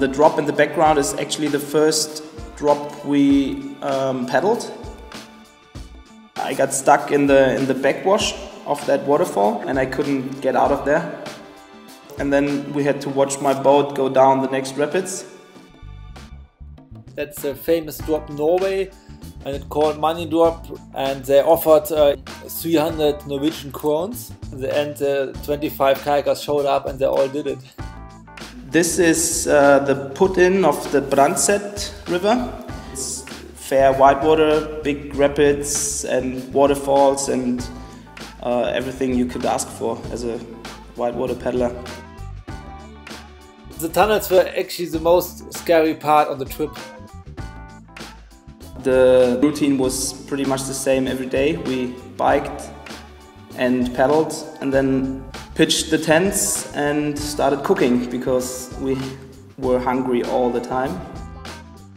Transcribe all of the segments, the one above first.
The drop in the background is actually the first drop we um, paddled. I got stuck in the in the backwash of that waterfall and I couldn't get out of there. And then we had to watch my boat go down the next rapids. That's a famous drop in Norway and it's called Money Drop and they offered uh, 300 Norwegian crowns. In the end, uh, 25 kayakers showed up and they all did it. This is uh, the put-in of the Brandseth River. It's fair whitewater, big rapids and waterfalls and uh, everything you could ask for as a whitewater paddler. The tunnels were actually the most scary part on the trip. The routine was pretty much the same every day. We biked and paddled and then pitched the tents and started cooking because we were hungry all the time.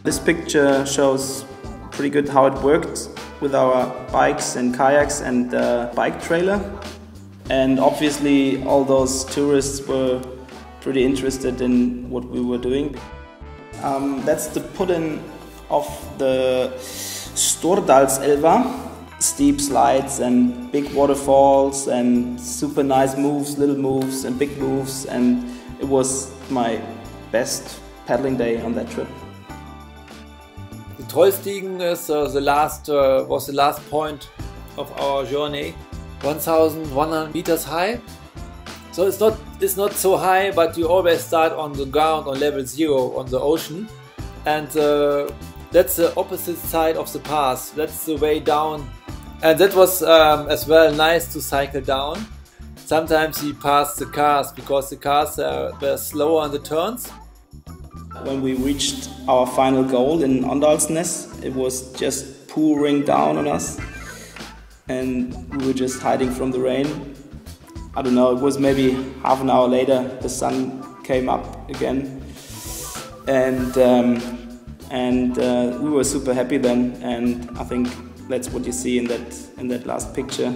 This picture shows pretty good how it worked with our bikes and kayaks and the bike trailer. And obviously all those tourists were pretty interested in what we were doing. Um, that's the put-in of the Stordalselva steep slides and big waterfalls and super nice moves, little moves and big moves and it was my best paddling day on that trip. The Trollstigen is uh, the last uh, was the last point of our journey, 1,100 meters high. So it's not it's not so high, but you always start on the ground on level zero on the ocean, and uh, that's the opposite side of the pass. That's the way down and that was um, as well nice to cycle down. Sometimes we passed the cars because the cars were slower on the turns. When we reached our final goal in Åndalsnes, it was just pouring down on us and we were just hiding from the rain. I don't know, it was maybe half an hour later the sun came up again and um, and uh, we were super happy then and I think that's what you see in that in that last picture.